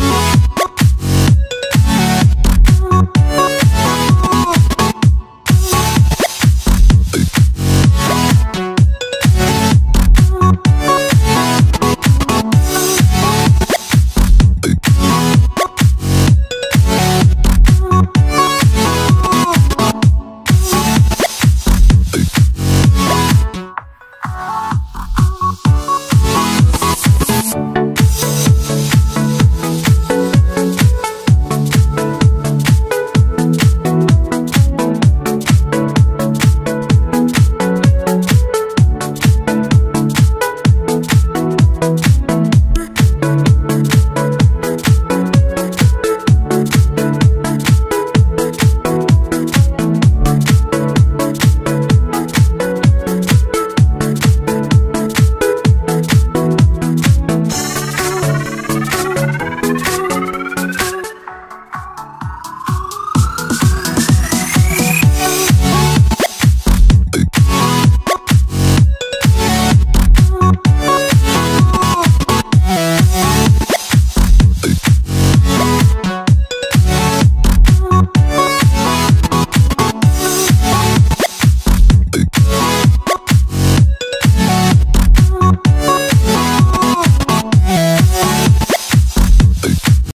Bye.